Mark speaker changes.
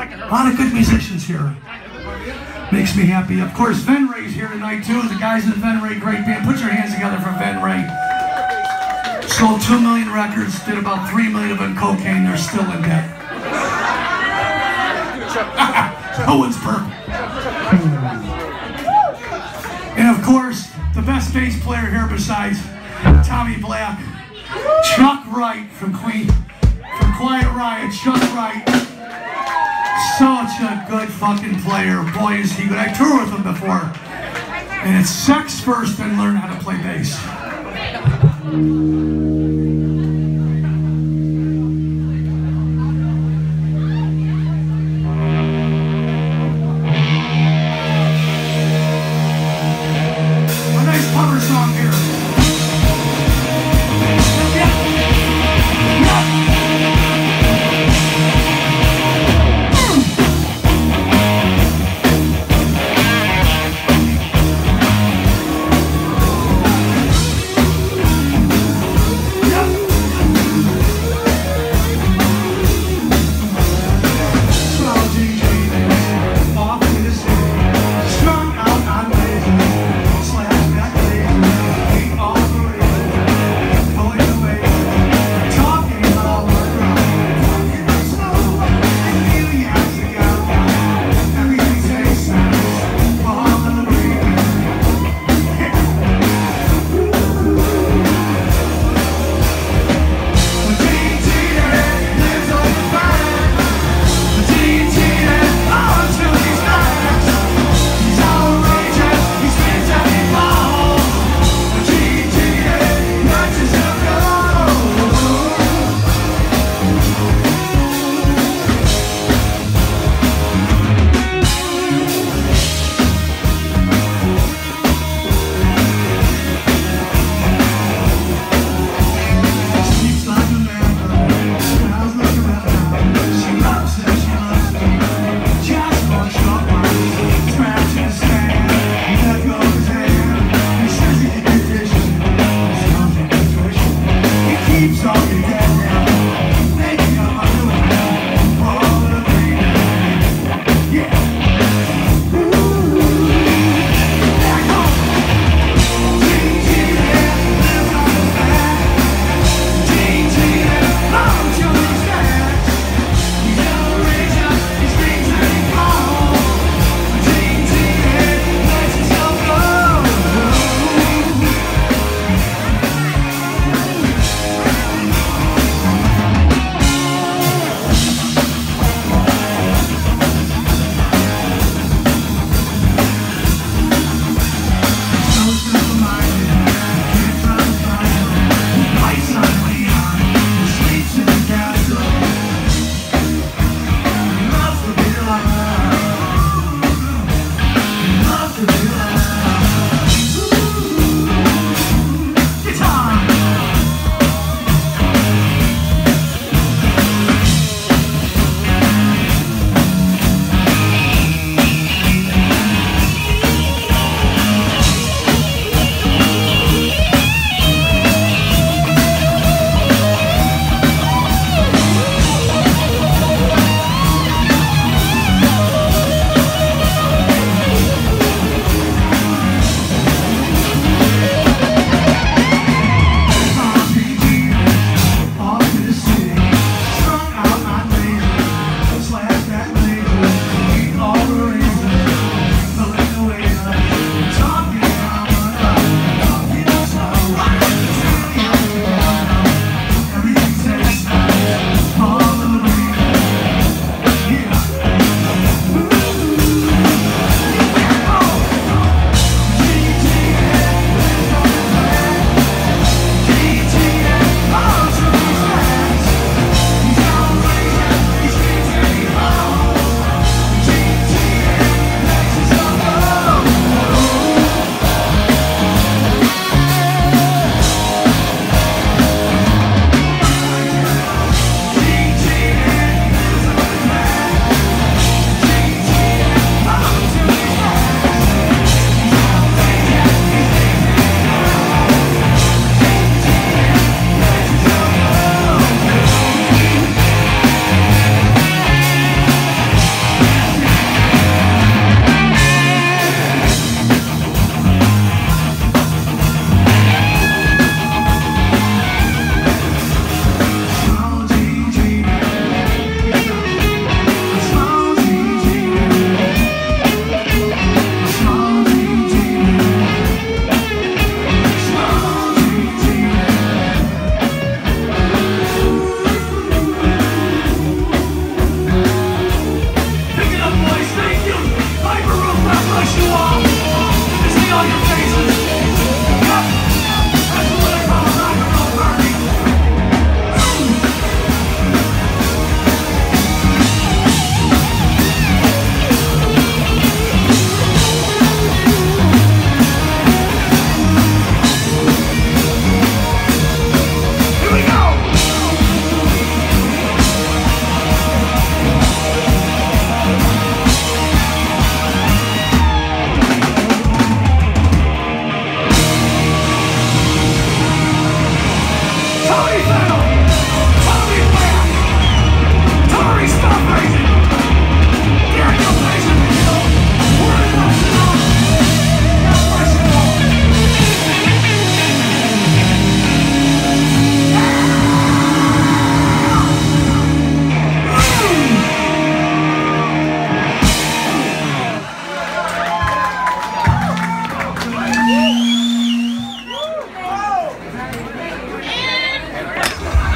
Speaker 1: A lot of good musicians here. Makes me happy. Of course, Venray's here tonight too. The guys in Venray, great band. Put your hands together for Venray. Sold two million records, did about three million of them cocaine. They're still in debt. no one's perfect. And of course, the best bass player here besides Tommy Black, Chuck Wright from Queen, from Quiet Riot. Chuck Wright, such a good fucking player. Boy, is he good. I toured with him before. And it's sex first, then learn how to play bass.